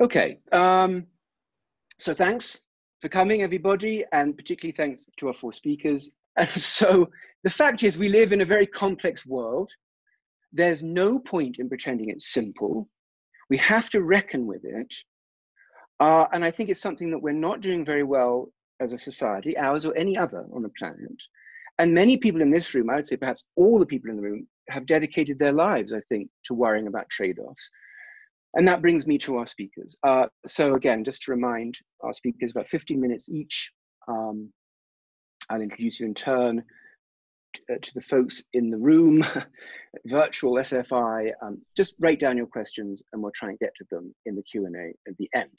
Okay, um, so thanks for coming, everybody, and particularly thanks to our four speakers. And so the fact is, we live in a very complex world. There's no point in pretending it's simple. We have to reckon with it. Uh, and I think it's something that we're not doing very well as a society, ours or any other on the planet. And many people in this room, I would say perhaps all the people in the room, have dedicated their lives, I think, to worrying about trade offs. And that brings me to our speakers. Uh, so again, just to remind our speakers, about 15 minutes each. Um, I'll introduce you in turn to, uh, to the folks in the room, virtual SFI. Um, just write down your questions and we'll try and get to them in the Q&A at the end.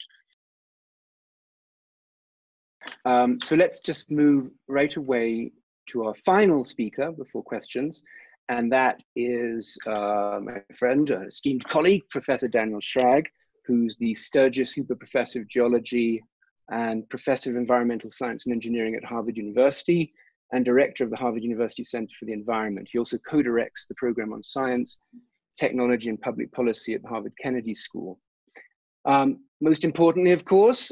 Um, so let's just move right away to our final speaker before questions, and that is uh, my friend, uh, esteemed colleague, Professor Daniel Schrag, who's the Sturgis Hooper Professor of Geology and Professor of Environmental Science and Engineering at Harvard University and Director of the Harvard University Center for the Environment. He also co-directs the program on science, technology, and public policy at the Harvard Kennedy School. Um, most importantly, of course,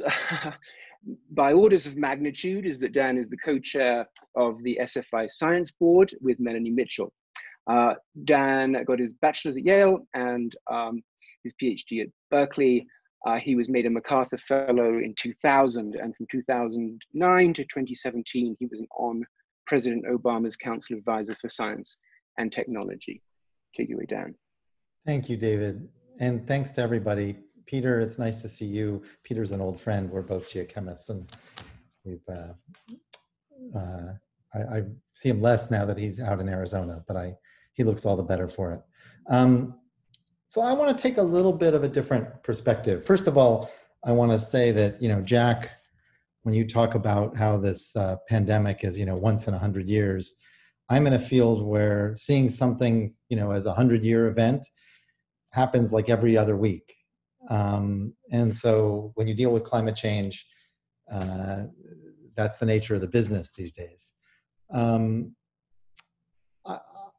by orders of magnitude is that Dan is the co-chair of the SFI Science Board with Melanie Mitchell. Uh, Dan got his bachelor's at Yale and um, his PhD at Berkeley. Uh, he was made a MacArthur Fellow in 2000, and from 2009 to 2017, he was on President Obama's Council Advisor for Science and Technology. Take it away, Dan. Thank you, David. And thanks to everybody Peter, it's nice to see you. Peter's an old friend. We're both geochemists, and we've uh, uh, I, I, see him less now that he's out in Arizona, but I he looks all the better for it. Um, so I want to take a little bit of a different perspective. First of all, I want to say that you know Jack, when you talk about how this uh, pandemic is you know once in a hundred years, I'm in a field where seeing something you know as a hundred year event happens like every other week um, and so when you deal with climate change, uh, that's the nature of the business these days. Um,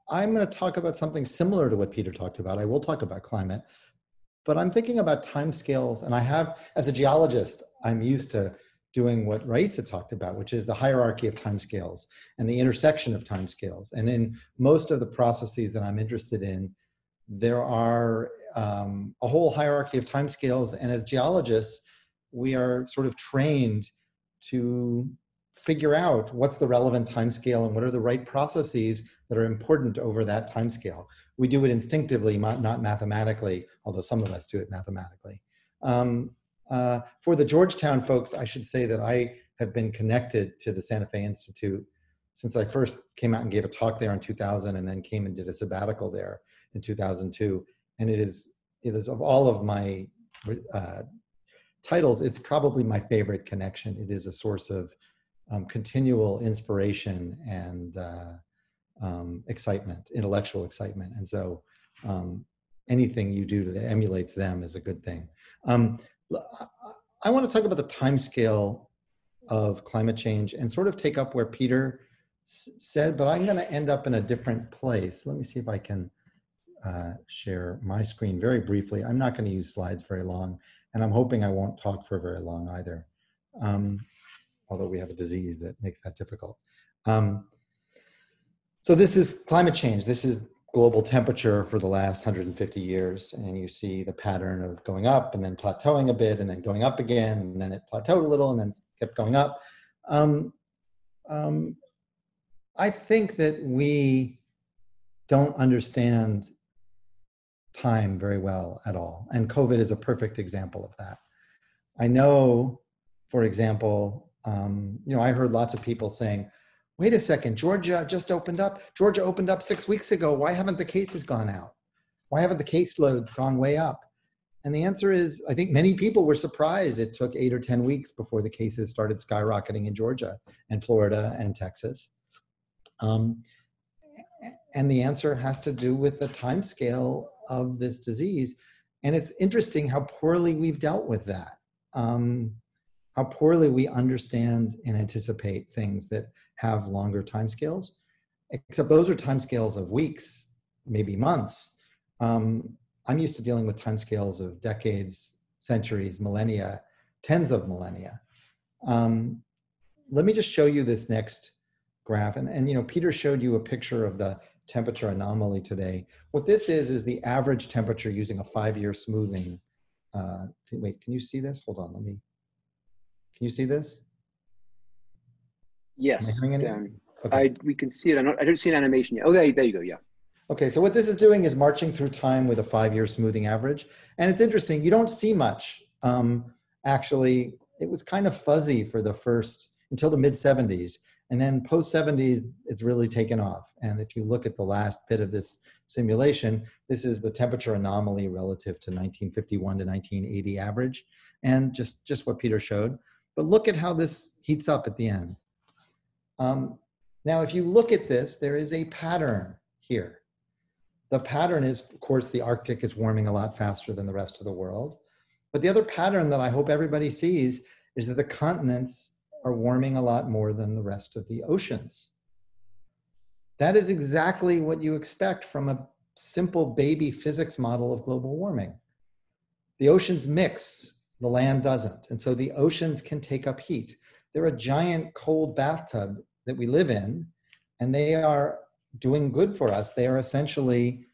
I, am going to talk about something similar to what Peter talked about. I will talk about climate, but I'm thinking about timescales, and I have, as a geologist, I'm used to doing what Raissa talked about, which is the hierarchy of timescales and the intersection of timescales. And in most of the processes that I'm interested in, there are um, a whole hierarchy of timescales, and as geologists, we are sort of trained to figure out what's the relevant timescale and what are the right processes that are important over that timescale. We do it instinctively, not mathematically, although some of us do it mathematically. Um, uh, for the Georgetown folks, I should say that I have been connected to the Santa Fe Institute since I first came out and gave a talk there in 2000 and then came and did a sabbatical there in 2002. And it is, it is of all of my uh, titles, it's probably my favorite connection. It is a source of um, continual inspiration and uh, um, excitement, intellectual excitement. And so um, anything you do that emulates them is a good thing. Um, I want to talk about the time scale of climate change and sort of take up where Peter said, but I'm going to end up in a different place. Let me see if I can uh, share my screen very briefly. I'm not going to use slides very long, and I'm hoping I won't talk for very long either, um, although we have a disease that makes that difficult. Um, so this is climate change. This is global temperature for the last 150 years, and you see the pattern of going up and then plateauing a bit, and then going up again, and then it plateaued a little, and then kept going up. Um, um I think that we don't understand time very well at all. And COVID is a perfect example of that. I know, for example, um, you know, I heard lots of people saying, wait a second, Georgia just opened up. Georgia opened up six weeks ago. Why haven't the cases gone out? Why haven't the caseloads gone way up? And the answer is, I think many people were surprised it took eight or 10 weeks before the cases started skyrocketing in Georgia and Florida and Texas. Um, and the answer has to do with the time scale of this disease. And it's interesting how poorly we've dealt with that. Um, how poorly we understand and anticipate things that have longer timescales, except those are timescales of weeks, maybe months. Um, I'm used to dealing with timescales of decades centuries, millennia, tens of millennia. Um, let me just show you this next graph. And, and you know, Peter showed you a picture of the temperature anomaly today. What this is, is the average temperature using a five-year smoothing. Uh, wait, can you see this? Hold on, let me, can you see this? Yes, okay. I, we can see it. I don't, I don't see an animation yet. Oh, there, there you go, yeah. Okay, so what this is doing is marching through time with a five-year smoothing average. And it's interesting, you don't see much. Um, actually, it was kind of fuzzy for the first, until the mid 70s. And then post 70s, it's really taken off. And if you look at the last bit of this simulation, this is the temperature anomaly relative to 1951 to 1980 average. And just, just what Peter showed. But look at how this heats up at the end. Um, now, if you look at this, there is a pattern here. The pattern is, of course, the Arctic is warming a lot faster than the rest of the world. But the other pattern that I hope everybody sees is that the continents are warming a lot more than the rest of the oceans. That is exactly what you expect from a simple baby physics model of global warming. The oceans mix, the land doesn't. And so the oceans can take up heat. They're a giant cold bathtub that we live in, and they are doing good for us. They are essentially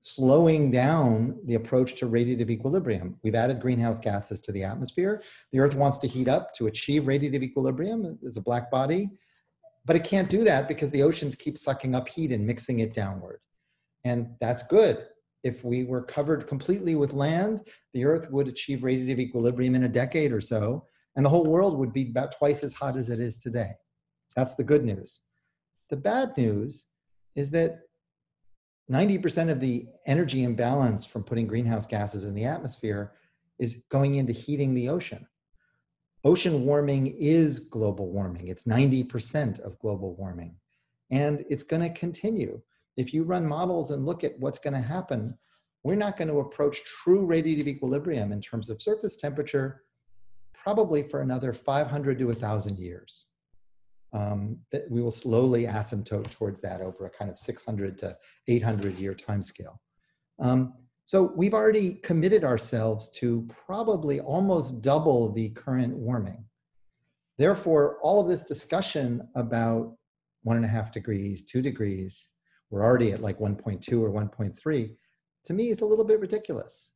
slowing down the approach to radiative equilibrium. We've added greenhouse gases to the atmosphere. The Earth wants to heat up to achieve radiative equilibrium as a black body, but it can't do that because the oceans keep sucking up heat and mixing it downward. And that's good. If we were covered completely with land, the Earth would achieve radiative equilibrium in a decade or so, and the whole world would be about twice as hot as it is today. That's the good news. The bad news is that 90% of the energy imbalance from putting greenhouse gases in the atmosphere is going into heating the ocean. Ocean warming is global warming. It's 90% of global warming. And it's going to continue. If you run models and look at what's going to happen, we're not going to approach true radiative equilibrium in terms of surface temperature probably for another 500 to 1,000 years um, that we will slowly asymptote towards that over a kind of 600 to 800 year timescale. Um, so we've already committed ourselves to probably almost double the current warming. Therefore, all of this discussion about one and a half degrees, two degrees, we're already at like 1.2 or 1.3, to me is a little bit ridiculous.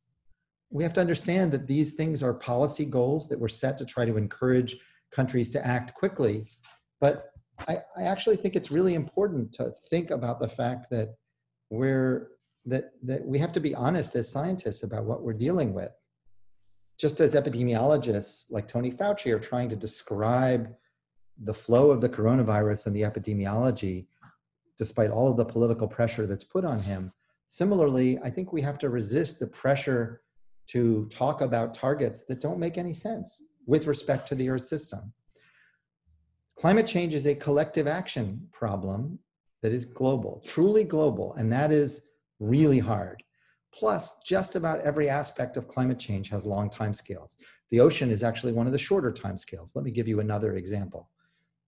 We have to understand that these things are policy goals that were set to try to encourage countries to act quickly but I, I actually think it's really important to think about the fact that we're that that we have to be honest as scientists about what we're dealing with. Just as epidemiologists like Tony Fauci are trying to describe the flow of the coronavirus and the epidemiology, despite all of the political pressure that's put on him. Similarly, I think we have to resist the pressure to talk about targets that don't make any sense with respect to the Earth system. Climate change is a collective action problem that is global, truly global, and that is really hard. Plus, just about every aspect of climate change has long time scales. The ocean is actually one of the shorter time scales. Let me give you another example.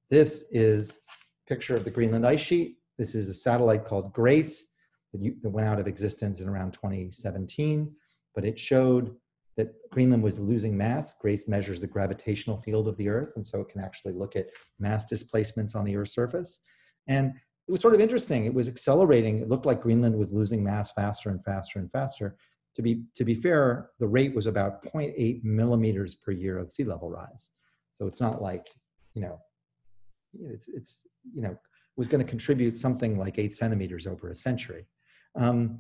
This is a picture of the Greenland ice sheet. This is a satellite called GRACE that, went out of existence in around 2017, but it showed that Greenland was losing mass. GRACE measures the gravitational field of the Earth, and so it can actually look at mass displacements on the Earth's surface. And it was sort of interesting. It was accelerating. It looked like Greenland was losing mass faster and faster and faster. To be, to be fair, the rate was about 0.8 millimeters per year of sea level rise. So it's not like, you know, it's, it's you know, was going to contribute something like eight centimeters over a century. Um,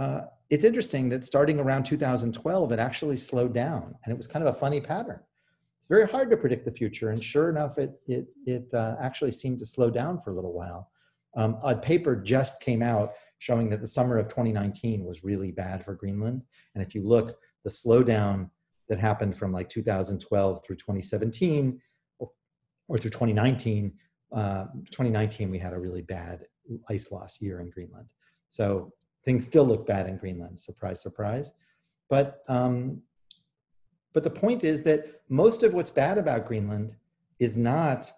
uh, it's interesting that starting around 2012, it actually slowed down, and it was kind of a funny pattern. It's very hard to predict the future, and sure enough, it it it uh, actually seemed to slow down for a little while. Um, a paper just came out showing that the summer of 2019 was really bad for Greenland, and if you look, the slowdown that happened from like 2012 through 2017 or, or through 2019 uh, 2019 we had a really bad ice loss year in greenland so things still look bad in Greenland. Surprise, surprise. But um, but the point is that most of what's bad about Greenland is not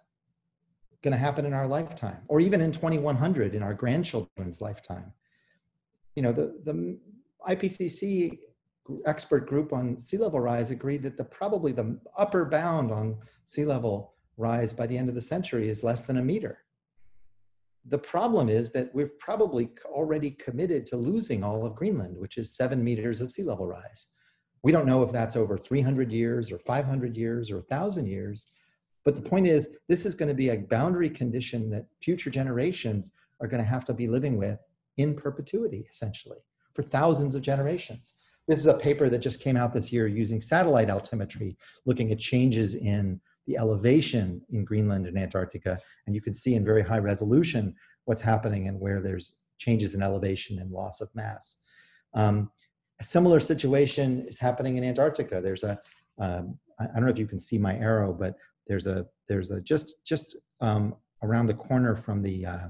going to happen in our lifetime, or even in 2100 in our grandchildren's lifetime. You know, the the IPCC expert group on sea level rise agreed that the probably the upper bound on sea level rise by the end of the century is less than a meter. The problem is that we've probably already committed to losing all of Greenland, which is seven meters of sea level rise. We don't know if that's over 300 years or 500 years or 1,000 years. But the point is, this is going to be a boundary condition that future generations are going to have to be living with in perpetuity, essentially, for thousands of generations. This is a paper that just came out this year using satellite altimetry, looking at changes in the elevation in Greenland and Antarctica. And you can see in very high resolution what's happening and where there's changes in elevation and loss of mass. Um, a similar situation is happening in Antarctica. There's a um, I don't know if you can see my arrow, but there's a there's a just just um, around the corner from the uh,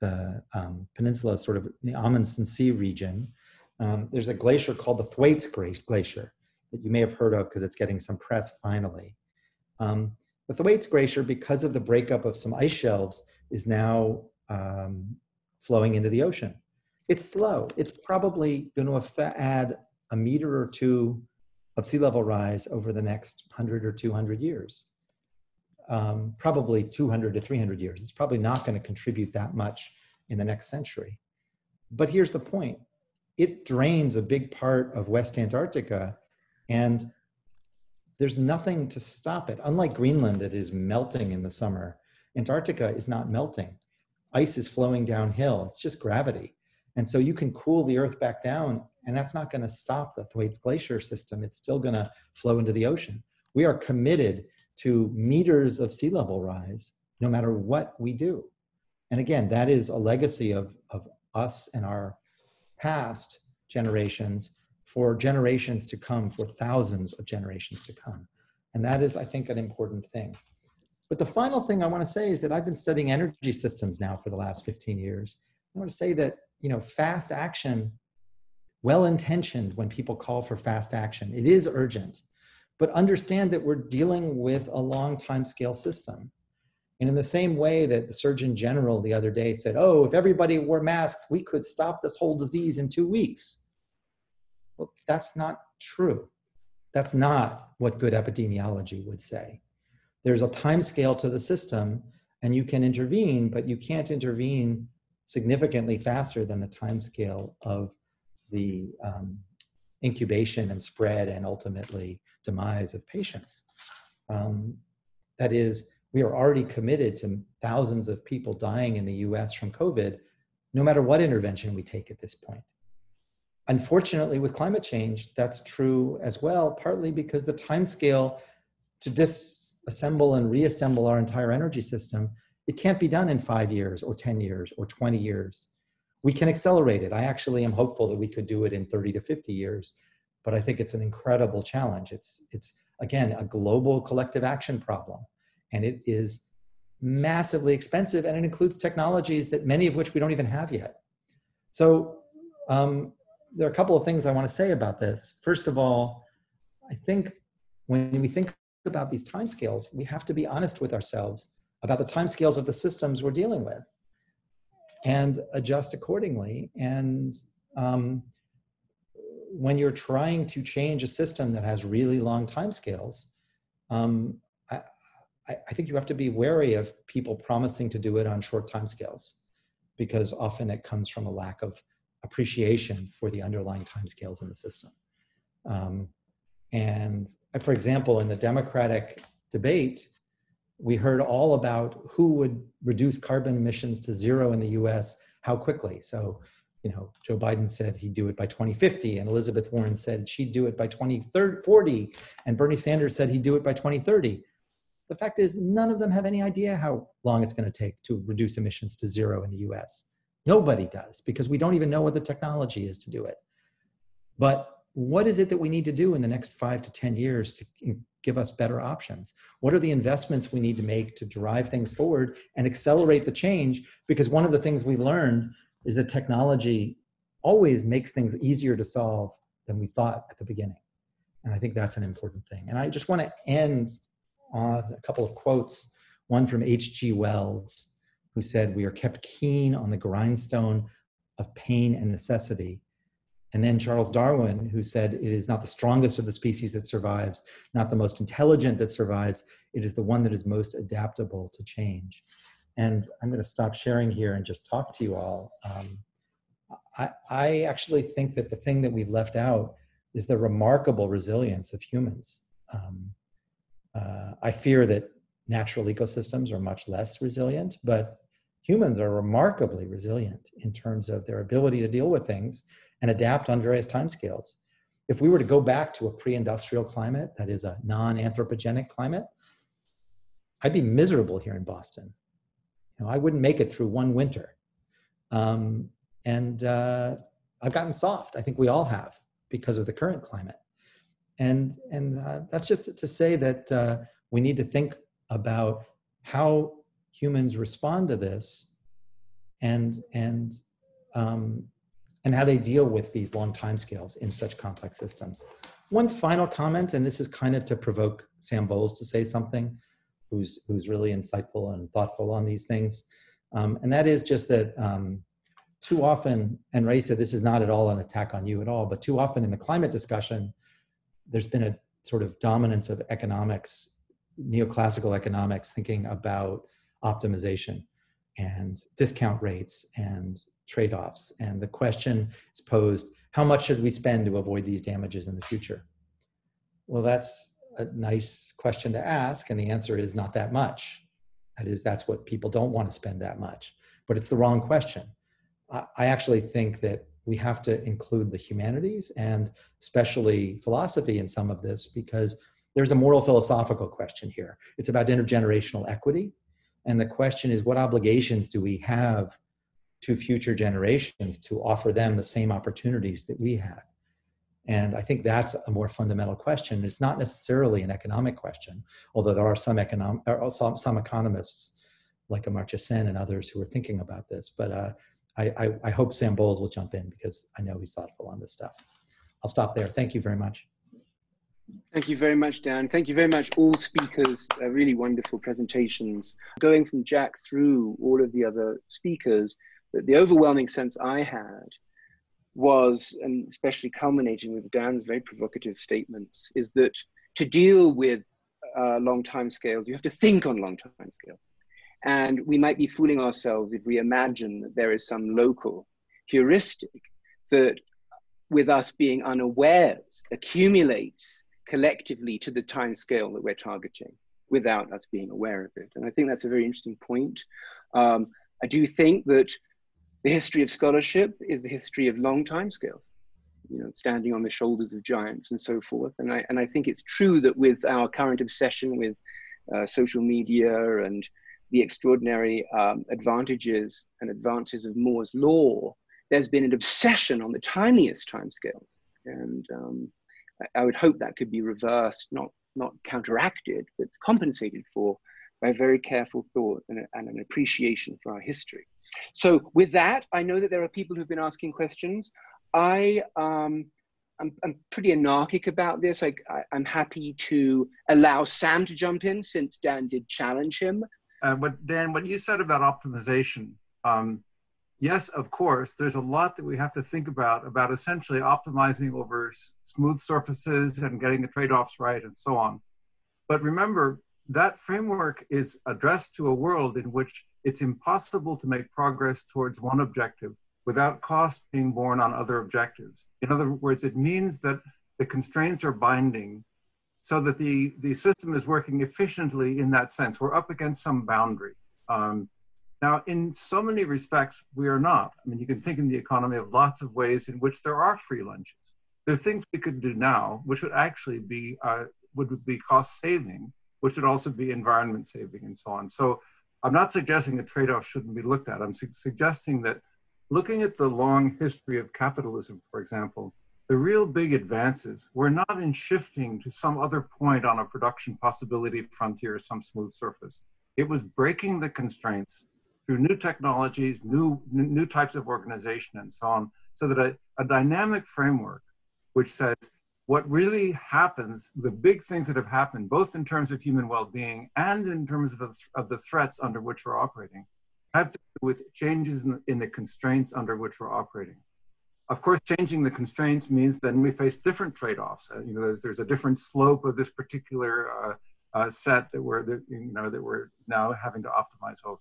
the um, peninsula, sort of the Amundsen Sea region. Um, there's a glacier called the Thwaites Glacier that you may have heard of because it's getting some press finally. Um, the Thwaites Glacier, because of the breakup of some ice shelves, is now um, flowing into the ocean. It's slow. It's probably going to add a meter or two of sea level rise over the next 100 or 200 years. Um, probably 200 to 300 years. It's probably not going to contribute that much in the next century. But here's the point it drains a big part of West Antarctica, and there's nothing to stop it. Unlike Greenland, that is melting in the summer, Antarctica is not melting. Ice is flowing downhill, it's just gravity. And so you can cool the earth back down, and that's not going to stop the Thwaites Glacier system. It's still going to flow into the ocean. We are committed to meters of sea level rise no matter what we do. And again, that is a legacy of, of us and our past generations for generations to come, for thousands of generations to come. And that is, I think, an important thing. But the final thing I want to say is that I've been studying energy systems now for the last 15 years. I want to say that you know, fast action, well intentioned when people call for fast action. It is urgent, but understand that we're dealing with a long time scale system. And in the same way that the Surgeon General the other day said, oh, if everybody wore masks, we could stop this whole disease in two weeks. Well, that's not true. That's not what good epidemiology would say. There's a time scale to the system, and you can intervene, but you can't intervene significantly faster than the time scale of the um, incubation and spread and ultimately demise of patients. Um, that is, we are already committed to thousands of people dying in the US from COVID, no matter what intervention we take at this point. Unfortunately, with climate change, that's true as well, partly because the time scale to disassemble and reassemble our entire energy system it can't be done in five years or 10 years or 20 years. We can accelerate it. I actually am hopeful that we could do it in 30 to 50 years, but I think it's an incredible challenge. It's, it's again, a global collective action problem, and it is massively expensive, and it includes technologies that many of which we don't even have yet. So um, there are a couple of things I want to say about this. First of all, I think when we think about these timescales, we have to be honest with ourselves about the timescales of the systems we're dealing with and adjust accordingly. And um, when you're trying to change a system that has really long timescales, um, I, I, think you have to be wary of people promising to do it on short timescales because often it comes from a lack of appreciation for the underlying timescales in the system. Um, and for example, in the Democratic debate, we heard all about who would reduce carbon emissions to zero in the US, how quickly. So, you know, Joe Biden said he'd do it by 2050, and Elizabeth Warren said she'd do it by 2040, and Bernie Sanders said he'd do it by 2030. The fact is, none of them have any idea how long it's going to take to reduce emissions to zero in the US. Nobody does, because we don't even know what the technology is to do it. But what is it that we need to do in the next five to 10 years to give us better options? What are the investments we need to make to drive things forward and accelerate the change? Because one of the things we've learned is that technology always makes things easier to solve than we thought at the beginning. And I think that's an important thing. And I just want to end on a couple of quotes. One from H.G. Wells, who said, We are kept keen on the grindstone of pain and necessity And then Charles Darwin, who said it is not the strongest of the species that survives, not the most intelligent that survives, it is the one that is most adaptable to change. And I'm going to stop sharing here and just talk to you all. Um, I, I actually think that the thing that we've left out is the remarkable resilience of humans. Um, uh, I fear that natural ecosystems are much less resilient, but humans are remarkably resilient in terms of their ability to deal with things and adapt on various timescales. If we were to go back to a pre-industrial climate, that is a non-anthropogenic climate, I'd be miserable here in Boston. You know, I wouldn't make it through one winter. Um, and uh, I've gotten soft. I think we all have because of the current climate. And, and uh, that's just to say that uh, we need to think about how humans respond to this and, and, um, and how they deal with these long time scales in such complex systems. One final comment, and this is kind of to provoke Sam Bowles to say something, who's, who's really insightful and thoughtful on these things. Um, and that is just that um, too often, and ray said this is not at all an attack on you at all, but too often in the climate discussion, there's been a sort of dominance of economics, neoclassical economics, thinking about optimization and discount rates and trade offs. And the question is posed how much should we spend to avoid these damages in the future? Well, that's a nice question to ask. And the answer is not that much. That is, that's what people don't want to spend that much. But it's the wrong question. I actually think that we have to include the humanities and especially philosophy in some of this because there's a moral philosophical question here. It's about intergenerational equity. And the question is what obligations do we have to future generations to offer them the same opportunities that we had? And I think that's a more fundamental question. It's not necessarily an economic question, although there are some, economic, some, some economists like Amartya Sen and others who are thinking about this. But uh, I, I, I hope Sam Bowles will jump in because I know he's thoughtful on this stuff. I'll stop there. Thank you very much. Thank you very much, Dan. Thank you very much, all speakers. Uh, really wonderful presentations. Going from Jack through all of the other speakers, the, overwhelming sense I had was, and especially culminating with Dan's very provocative statements, is that to deal with uh, long time scales, you have to think on long time scales. And we might be fooling ourselves if we imagine that there is some local heuristic that, with us being unawares, accumulates collectively to the time scale that we're targeting without us being aware of it. And I think that's a very interesting point. Um, I do think that the history of scholarship is the history of long time scales, you know, standing on the shoulders of giants and so forth. And I, and I think it's true that with our current obsession with uh, social media and the extraordinary um, advantages and advances of Moore's law, there's been an obsession on the tiniest timescales. And um, I, would hope that could be reversed, not, not counteracted, but compensated for by very careful thought and, and an appreciation for our history. So with that, I know that there are people who've been asking questions. I, um, I'm, I'm pretty anarchic about this. I, I'm happy to allow Sam to jump in since Dan did challenge him uh, what Dan, what you said about optimization, um, yes, of course, there's a lot that we have to think about about essentially optimizing over smooth surfaces and getting the trade-offs right and so on. But remember, that framework is addressed to a world in which it's impossible to make progress towards one objective without cost being borne on other objectives. In other words, it means that the constraints are binding so that the, the system is working efficiently in that sense. We're up against some boundary. Um, now, in so many respects, we are not. I mean, you can think in the economy of lots of ways in which there are free lunches. There are things we could do now, which would actually be uh, would be cost saving, which would also be environment saving, and so on. So, I'm not suggesting a trade-off shouldn't be looked at. I'm su suggesting that looking at the long history of capitalism, for example, the real big advances were not in shifting to some other point on a production possibility frontier some smooth surface. It was breaking the constraints through new technologies, new, new types of organization, and so on, so that a, a dynamic framework which says what really happens, the big things that have happened, both in terms of human well-being and in terms of the, of the threats under which we're operating, have to do with changes in, in the constraints under which we're operating. of course, changing the constraints means then we face different trade-offs. Uh, you know, there's, there's, a different slope of this particular uh, uh, set that we're that, you know that we're now having to optimize over.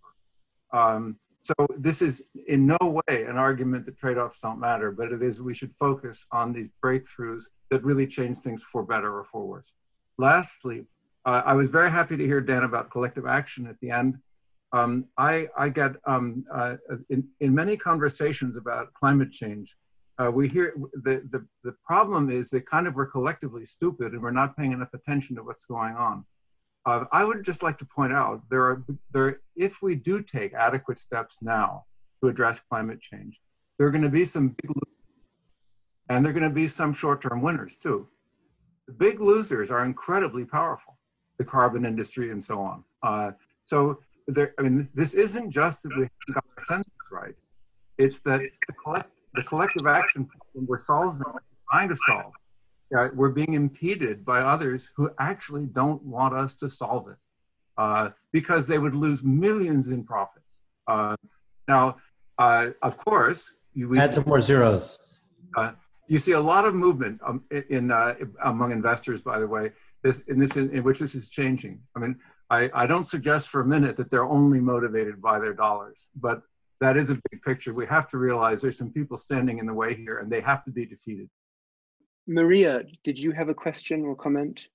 Um, so this is in no way an argument that trade-offs don't matter, but it is we should focus on these breakthroughs that really change things for better or for worse. Lastly, uh, I was very happy to hear Dan about collective action at the end. Um, I, I, get um, uh, in, in many conversations about climate change, uh, we hear the, the, the problem is they kind of were collectively stupid and we're not paying enough attention to what's going on. Uh, I would just like to point out there are there if we do take adequate steps now to address climate change, there are going to be some big losers, and there are going to be some short-term winners too. The big losers are incredibly powerful, the carbon industry and so on. Uh, so there, I mean, this isn't just that we got our senses right; it's that the, collect, the collective action problem we're solving, trying to solve, uh, we're being impeded by others who actually don't want us to solve it uh, because they would lose millions in profits. Uh, now, uh, of course, you add some more zeros. Uh, you see a lot of movement um, in uh, among investors, by the way, this, in this in, in, which this is changing. I mean, I, I don't suggest for a minute that they're only motivated by their dollars, but that is a big picture. We have to realize there's some people standing in the way here, and they have to be defeated. Maria, did you have a question or comment?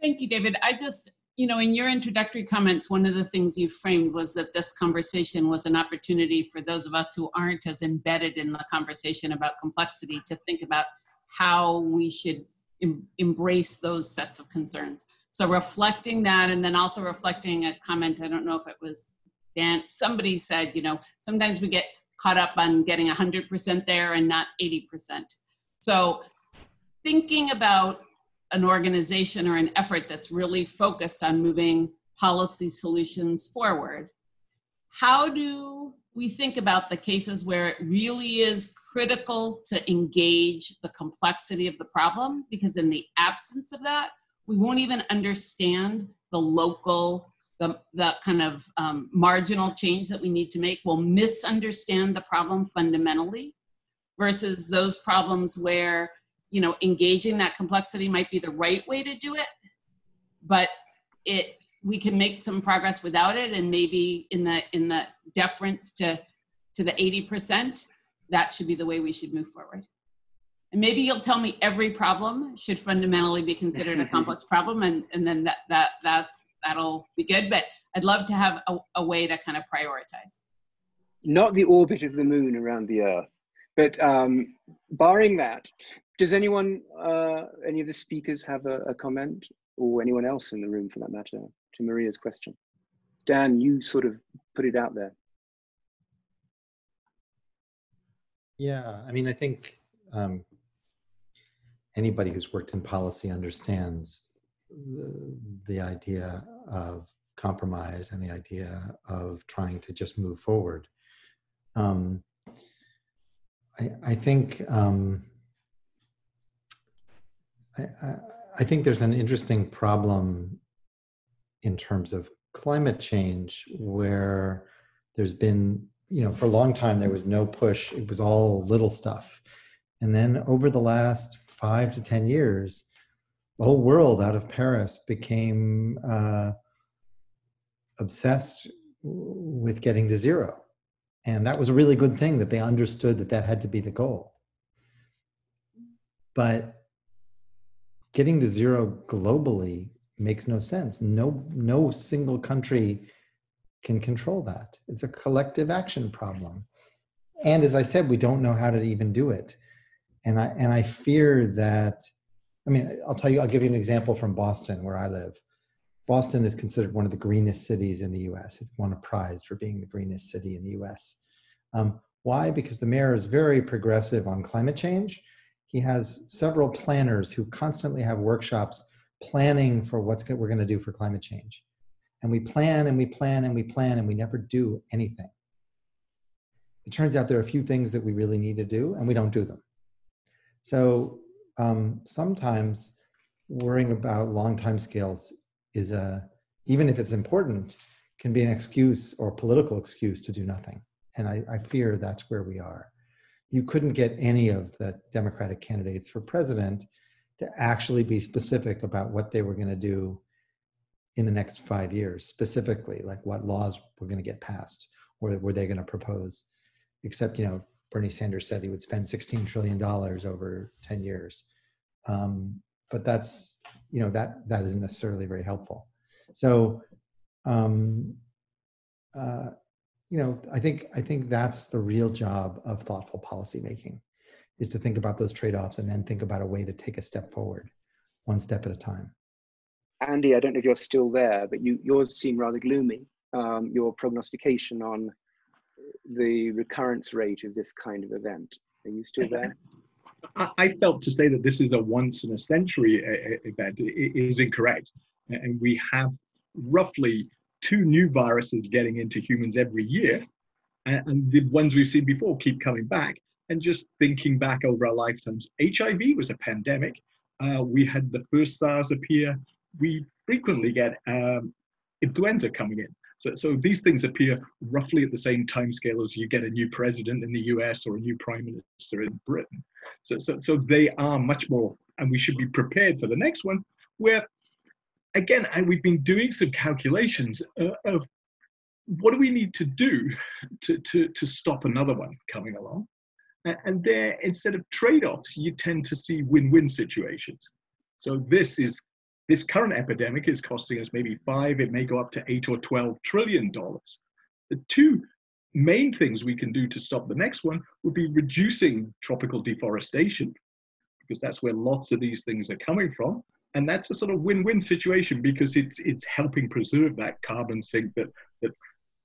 Thank you, David. I just, you know, in your introductory comments, one of the things you framed was that this conversation was an opportunity for those of us who aren't as embedded in the conversation about complexity to think about how we should em embrace those sets of concerns. So reflecting that and then also reflecting a comment, I don't know if it was Dan, somebody said, you know, sometimes we get caught up on getting 100% there and not 80%. So thinking about an organization or an effort that's really focused on moving policy solutions forward, how do we think about the cases where it really is critical to engage the complexity of the problem? Because in the absence of that, we won't even understand the local, the, the kind of um, marginal change that we need to make. We'll misunderstand the problem fundamentally versus those problems where you know engaging that complexity might be the right way to do it but it we can make some progress without it. And maybe in the in the deference to to the 80% that should be the way we should move forward. And maybe you'll tell me every problem should fundamentally be considered a complex problem and and then that that that's that'll be good. But i'd love to have a, a way to kind of prioritize. Not the orbit of the moon around the earth but um, barring that, does anyone, uh, any of the speakers have a, a, comment or anyone else in the room for that matter to Maria's question? Dan, you sort of put it out there. Yeah, I mean, I think um, anybody who's worked in policy understands the, the idea of compromise and the idea of trying to just move forward. Um, I, I think um, I, I think there's an interesting problem in terms of climate change where there's been you know for a long time there was no push it was all little stuff. And then over the last five to ten years the whole world out of paris became uh, obsessed with getting to zero and that was a really good thing that they understood that that had to be the goal. But getting to zero globally makes no sense. No, no single country can control that. It's a collective action problem. And as I said, we don't know how to even do it. And I and I fear that, I mean, I'll tell you, I'll give you an example from Boston, where I live. Boston is considered one of the greenest cities in the US. It won a prize for being the greenest city in the US. Um, why? Because the mayor is very progressive on climate change. He has several planners who constantly have workshops planning for what we're going to do for climate change. And we plan and we plan and we plan and we never do anything. It turns out there are a few things that we really need to do and we don't do them. So um, sometimes worrying about long time scales is a, even if it's important, can be an excuse or political excuse to do nothing. And I, I fear that's where we are. you couldn't get any of the Democratic candidates for president to actually be specific about what they were going to do in the next five years, specifically, like what laws were going to get passed or were they going to propose. Except, you know, Bernie Sanders said he would spend $16 trillion over 10 years. Um, but that's, you know, that that isn't necessarily very helpful. So, um, uh, you know, I think I think that's the real job of thoughtful policymaking, is to think about those trade-offs and then think about a way to take a step forward, one step at a time. Andy, I don't know if you're still there, but you yours seem rather gloomy. Um, your prognostication on the recurrence rate of this kind of event. Are you still there? I felt to say that this is a once in a century event is incorrect. And we have roughly two new viruses getting into humans every year. And the ones we've seen before keep coming back. And just thinking back over our lifetimes, HIV was a pandemic. Uh, we had the first SARS appear. We frequently get um, influenza coming in. So, so these things appear roughly at the same time scale as you get a new president in the US or a new prime minister in Britain. So, so, so they are much more, and we should be prepared for the next one, where again, and we've been doing some calculations uh, of what do we need to do to, to, to stop another one coming along. And there, instead of trade-offs, you tend to see win-win situations. So this is this current epidemic is costing us maybe five, it may go up to eight or 12 trillion dollars. The two main things we can do to stop the next one would be reducing tropical deforestation, because that's where lots of these things are coming from. And that's a sort of win-win situation because it's it's helping preserve that carbon sink that that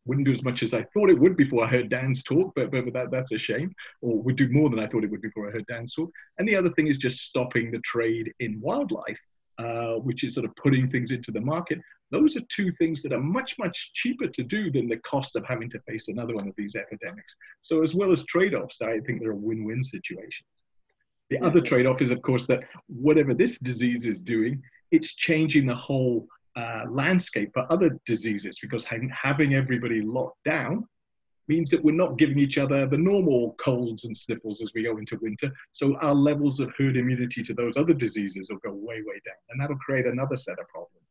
wouldn't do as much as I thought it would before I heard Dan's talk, but, but that, that's a shame, or would do more than I thought it would before I heard Dan's talk. And the other thing is just stopping the trade in wildlife uh, which is sort of putting things into the market. Those are two things that are much, much cheaper to do than the cost of having to face another one of these epidemics. So, as well as trade offs, I think there are win win situations. The other trade off is, of course, that whatever this disease is doing, it's changing the whole uh, landscape for other diseases because having everybody locked down means that we're not giving each other the normal colds and sniffles as we go into winter. So our levels of herd immunity to those other diseases will go way, way down. And that'll create another set of problems.